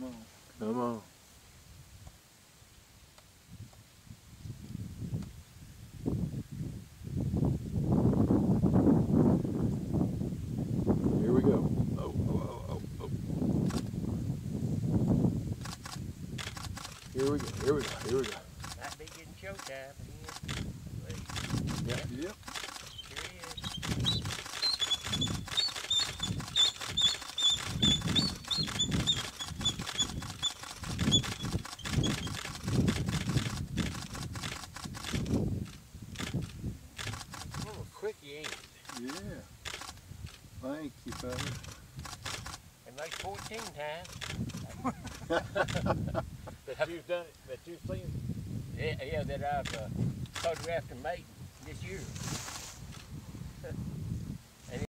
Come on. Here we go. Oh, oh, oh, oh, oh. Here we go, here we go, here we go. Might be getting showtime again. Thank you, fella. And like 14 times. That you've done it, that you've seen. Yeah, yeah that I've uh, photographed and made this year.